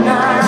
night.